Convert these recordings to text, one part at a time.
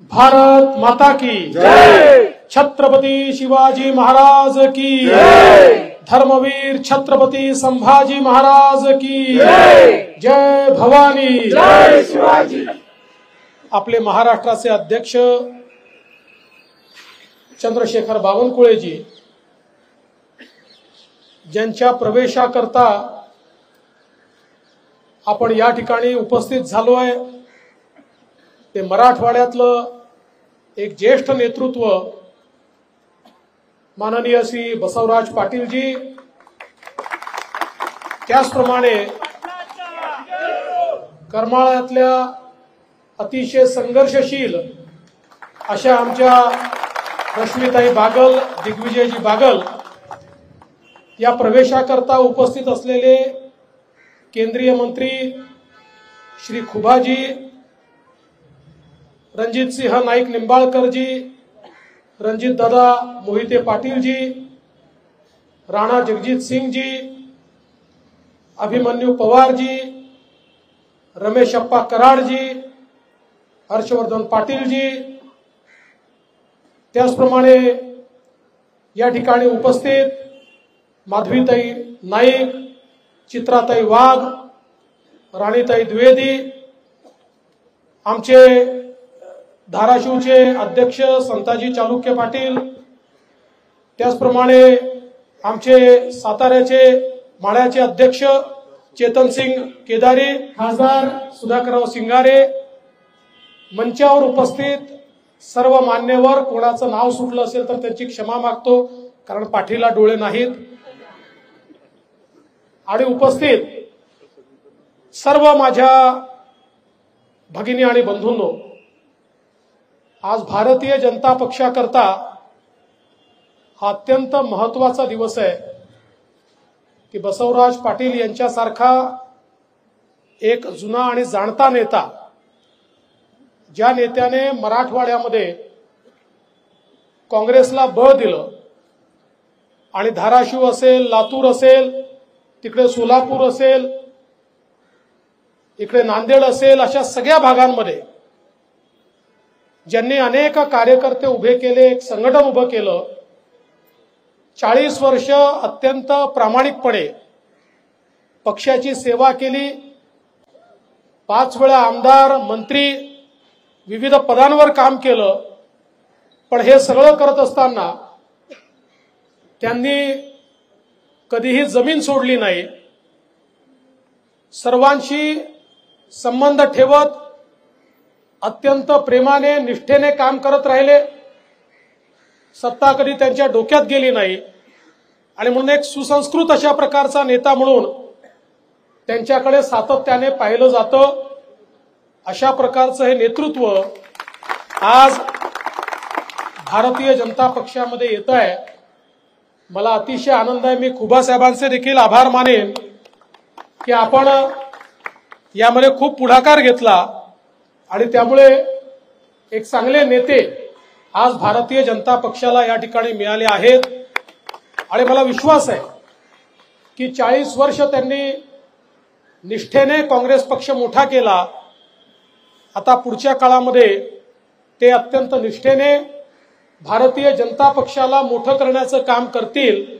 भारत माता की छत्रपती शिवाजी महाराज की धर्मवीर छत्रपती संभाजी महाराज की जय भवानी। जय शिवाजी। आपले महाराष्ट्राचे अध्यक्ष चंद्रशेखर बावनकुळेजी ज्यांच्या प्रवेशाकरता आपण या ठिकाणी उपस्थित झालो आहे ते मराठवाड्यातलं एक ज्येष्ठ नेतृत्व माननीय श्री बसवराज पाटीलजी त्याचप्रमाणे करमाळ्यातल्या अतिशय संघर्षशील अशा आमच्या रश्मीताई बागल दिग्विजयजी बागल या प्रवेशाकरता उपस्थित असलेले केंद्रीय मंत्री श्री खुबाजी रणजित सिंह नाईक निंबाळकरजी रणजित दादा मोहिते पाटीलजी राणा जगजित सिंगजी अभिमन्यू पवारजी रमेश अप्पा कराडजी हर्षवर्धन पाटीलजी. त्याचप्रमाणे या ठिकाणी उपस्थित माधवीताई नाईक चित्राताई वाघ राणीताई द्विवेदी आमचे धाराशिवचे अध्यक्ष संताजी चालुक्य पाटील त्याचप्रमाणे आमचे साताऱ्याचे माळ्याचे अध्यक्ष चेतन सिंग केदारी खासदार सुधाकरराव सिंगारे मंचावर उपस्थित सर्व मान्यवर कोणाचं नाव सुटलं असेल तर त्यांची क्षमा मागतो कारण पाठीला डोळे नाहीत. आणि उपस्थित सर्व माझ्या भगिनी आणि बंधूंनो आज भारतीय जनता पक्षाकरता हा अत्यंत महत्त्वाचा दिवस आहे की बसवराज पाटील यांच्यासारखा एक जुना आणि जाणता नेता ज्या नेत्याने मराठवाड्यामध्ये काँग्रेसला बळ दिलं आणि धाराशिव असेल लातूर असेल तिकडे सोलापूर असेल इकडे नांदेड असेल अशा सगळ्या भागांमध्ये ज्यांनी अनेक कार्यकर्ते उभे केले एक संघटन उभं केलं चाळीस वर्ष अत्यंत प्रामाणिकपणे पक्षाची सेवा केली. पाच वेळा आमदार मंत्री विविध पदांवर काम केलं. पण हे सगळं करत असताना त्यांनी कधीही जमीन सोडली नाही. सर्वांशी संबंध ठेवत अत्यंत प्रेमाने निष्ठेने काम करत राहिले. सत्ता कधी त्यांच्या डोक्यात गेली नाही. आणि म्हणून एक सुसंस्कृत अशा प्रकारचा नेता म्हणून त्यांच्याकडे सातत्याने पाहिलं जातं. अशा प्रकारचं हे नेतृत्व आज भारतीय जनता पक्षामध्ये येत आहे. मला अतिशय आनंद आहे. मी खुबासाहेबांचे देखील आभार मानेन की आपण यामध्ये खूप पुढाकार घेतला. आणि त्यामुळे एक चांगले नेते आज भारतीय जनता पक्षाला या ठिकाणी मिळाले आहेत. आणि मला विश्वास आहे की चाळीस वर्ष त्यांनी निष्ठेने काँग्रेस पक्ष मोठा केला. आता पुढच्या काळामध्ये ते अत्यंत निष्ठेने भारतीय जनता पक्षाला मोठं करण्याचं काम करतील.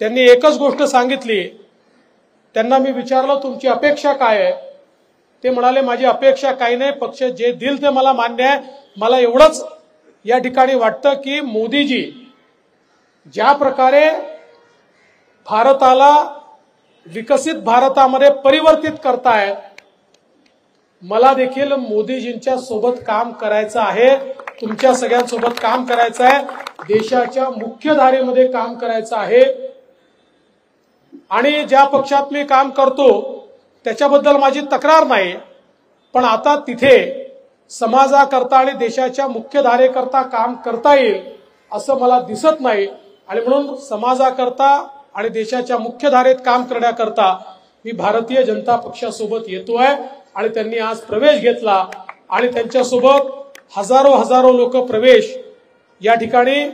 त्यांनी एकच गोष्ट सांगितली. त्यांना मी विचारलं तुमची अपेक्षा काय आहे? ते म्हणाले माझी अपेक्षा काही नाही पक्ष जे दिल ते मला मान्य आहे. मला एवढंच या ठिकाणी वाटतं की मोदीजी ज्या प्रकारे भारताला विकसित भारतामध्ये परिवर्तित करतायत मला देखील मोदीजींच्या सोबत काम करायचं आहे तुमच्या सगळ्यांसोबत काम करायचं आहे देशाच्या मुख्यधारेमध्ये काम करायचं आहे. आणि ज्या पक्षात मी काम करतो त्याच्याबद्दल माझी तक्रार नाही. पण आता तिथे समाजाकरता आणि देशाच्या मुख्य धारेकरता काम करता येईल असं मला दिसत नाही. आणि म्हणून समाजाकरता आणि देशाच्या मुख्य धारेत काम करण्याकरता मी भारतीय जनता पक्षासोबत येतो आहे आणि त्यांनी आज प्रवेश घेतला आणि त्यांच्यासोबत हजारो हजारो लोक प्रवेश या ठिकाणी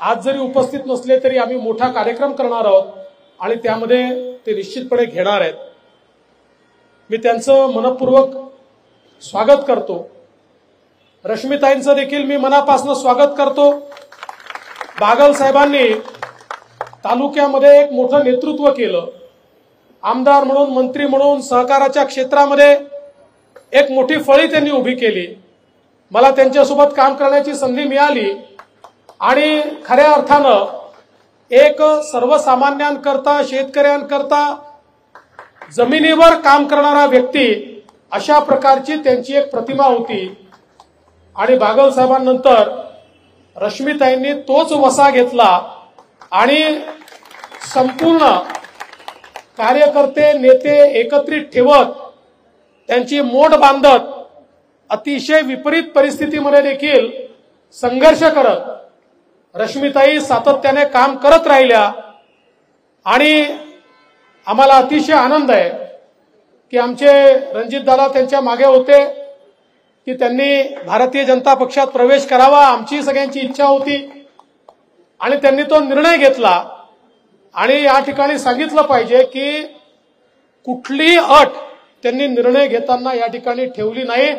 आज जरी उपस्थित नसले तरी आम्ही मोठा कार्यक्रम करणार आहोत आणि त्यामध्ये ते निश्चितपणे घेणार आहेत. मी त्यांचं मनपूर्वक स्वागत करतो. रश्मिताईंचं देखील मी मनापासून स्वागत करतो. बागल साहेबांनी तालुक्यामध्ये एक मोठं नेतृत्व केलं. आमदार म्हणून मंत्री म्हणून सहकाराच्या क्षेत्रामध्ये एक मोठी फळी त्यांनी उभी केली. मला त्यांच्यासोबत काम करण्याची संधी मिळाली आणि खऱ्या अर्थानं एक सर्वसामान्यांकरता शेतकऱ्यांकरता जमिनीवर काम करणारा व्यक्ती अशा प्रकारची त्यांची एक प्रतिमा होती. आणि बागल साहेबांनंतर रश्मिताईंनी तोच वसा घेतला आणि संपूर्ण कार्यकर्ते नेते एकत्रित ठेवत त्यांची मोठ बांधत अतिशय विपरीत परिस्थितीमध्ये देखील संघर्ष करत रश्मिताई सातत्याने काम करत राहिल्या. आणि आम्हाला अतिशय आनंद आहे की आमचे रणजितदादा त्यांच्या मागे होते की त्यांनी भारतीय जनता पक्षात प्रवेश करावा आमची सगळ्यांची इच्छा होती. आणि त्यांनी तो निर्णय घेतला. आणि या ठिकाणी सांगितलं पाहिजे की कुठलीही अट त्यांनी निर्णय घेताना या ठिकाणी ठेवली नाही.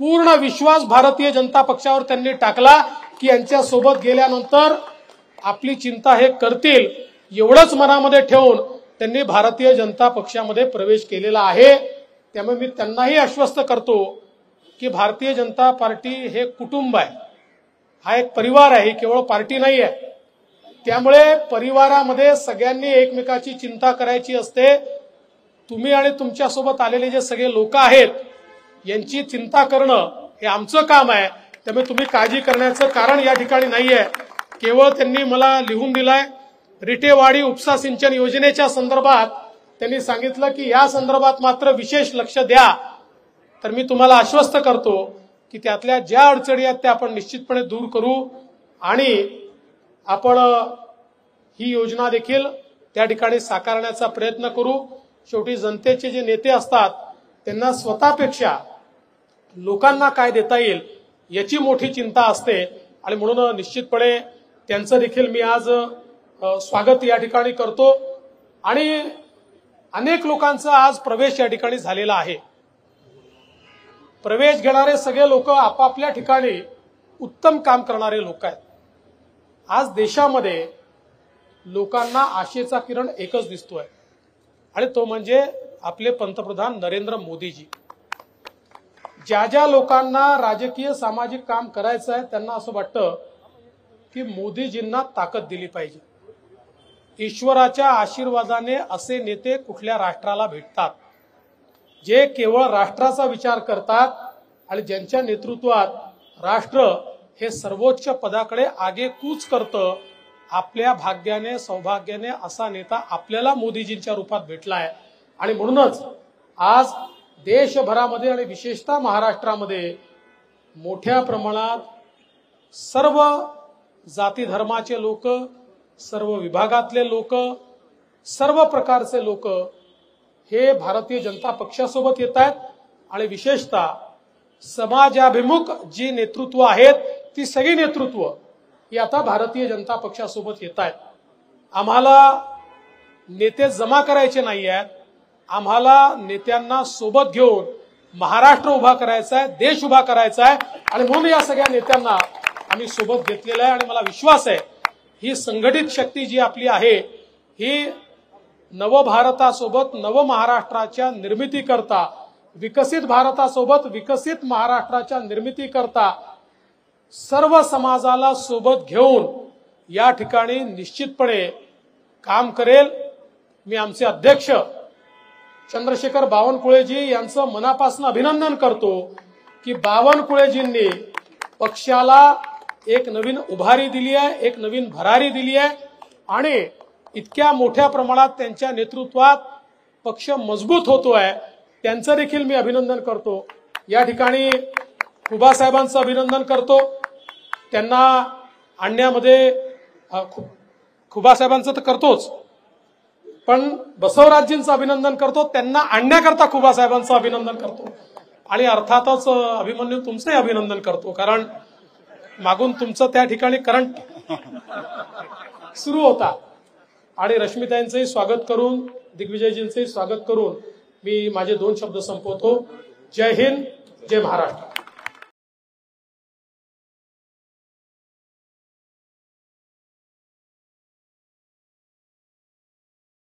पूर्ण विश्वास भारतीय जनता पक्षावर त्यांनी टाकला की यांच्यासोबत गेल्यानंतर आपली चिंता हे करतील. एवढंच मनामध्ये ठेवून त्यांनी भारतीय जनता पक्षामध्ये प्रवेश केलेला आहे. त्यामुळे मी त्यांनाही आश्वस्त करतो की भारतीय जनता पार्टी हे कुटुंब आहे. हा एक परिवार आहे केवळ पार्टी नाही आहे. त्यामुळे परिवारामध्ये सगळ्यांनी एकमेकाची चिंता करायची असते. तुम्ही आणि तुमच्यासोबत आलेले जे सगळे लोक आहेत यांची चिंता करणं हे आमचं काम आहे. त्यामुळे तुम्ही काळजी करण्याचं कारण या ठिकाणी नाही आहे केवळ त्यांनी मला लिहून दिलाय रिटेवाडी उपसा सिंचन योजनेच्या संदर्भात त्यांनी सांगितलं की या संदर्भात मात्र विशेष लक्ष द्या. तर मी तुम्हाला आश्वस्त करतो की त्यातल्या ज्या अडचणी आहेत त्या आपण निश्चितपणे दूर करू आणि आपण ही योजना देखील त्या ठिकाणी साकारण्याचा प्रयत्न करू. शेवटी जनतेचे जे नेते असतात त्यांना स्वतःपेक्षा लोकांना काय देता येईल याची मोठी चिंता असते. आणि म्हणून निश्चितपणे त्यांचं देखील मी आज स्वागत या ठिकाणी करतो. आणि अनेक लोकांचा आज प्रवेश या ठिकाणी झालेला आहे. प्रवेश घेणारे सगळे लोक आपापल्या ठिकाणी उत्तम काम करणारे लोक आहेत. आज देशामध्ये लोकांना आशेचा किरण एकच दिसतोय. आणि तो म्हणजे आपले पंतप्रधान नरेंद्र मोदीजी. ज्या ज्या लोकांना राजकीय सामाजिक काम करायचं आहे त्यांना असं वाटतं की मोदीजींना ताकद दिली पाहिजे. ईश्वराच्या आशीर्वादाने असे नेते कुठल्या राष्ट्राला भेटतात? जे केवळ राष्ट्राचा विचार करतात आणि ज्यांच्या नेतृत्वात राष्ट्र हे सर्वोच्च पदाकडे आगेकूच करतं आपल्या भाग्याने सौभाग्याने असा नेता आपल्याला मोदीजींच्या रूपात भेटलाय. आणि म्हणूनच आज देशभरामध्ये आणि विशेषतः महाराष्ट्रामध्ये मोठ्या प्रमाणात सर्व जाती धर्माचे लोक सर्व विभागातले लोक सर्व प्रकारचे लोक हे भारतीय जनता पक्षासोबत येत आहेत आणि विशेषतः समाजाभिमुख जी नेतृत्व आहेत ती सगळी नेतृत्व ही आता भारतीय जनता पक्षासोबत येत आहेत. आम्हाला नेते जमा करायचे नाही आहेत. आम्हाला नेत्यांना सोबत घेऊन महाराष्ट्र उभा करायचा आहे देश उभा करायचा आहे आणि म्हणून या सगळ्या नेत्यांना आम्ही सोबत घेतलेला आहे आणि मला विश्वास आहे ही संघटित शक्ती जी आपली आहे ही नवभारतासोबत नव महाराष्ट्राच्या निर्मितीकरता विकसित भारतासोबत विकसित महाराष्ट्राच्या निर्मितीकरता सर्व समाजाला सोबत घेऊन या ठिकाणी निश्चितपणे काम करेल. मी आमचे अध्यक्ष चंद्रशेखर बावनकुळेजी यांचं मनापासून अभिनंदन करतो की बावनकुळेजींनी पक्षाला एक नवीन उभारी दिली आहे एक नवीन भरारी दिली आहे आणि इतक्या मोठ्या प्रमाणात त्यांच्या नेतृत्वात पक्ष मजबूत होतो आहे. त्यांचं देखील मी अभिनंदन करतो. या ठिकाणी खुबासाहेबांचं अभिनंदन करतो. त्यांना आणण्यामध्ये खुबासाहेबांचं तर करतोच. पण बसवराजजींचं अभिनंदन करतो. त्यांना आणण्याकरता खुबासाहेबांचं अभिनंदन करतो. आणि अर्थातच अभिमन्यू तुमचंही अभिनंदन करतो. कारण मागून तुमचं त्या ठिकाणी करंट सुरू होता. आणि रश्मिताईंचंही स्वागत करून दिग्विजयजींचंही स्वागत करून मी माझे दोन शब्द संपवतो. जय हिंद जय महाराष्ट्र.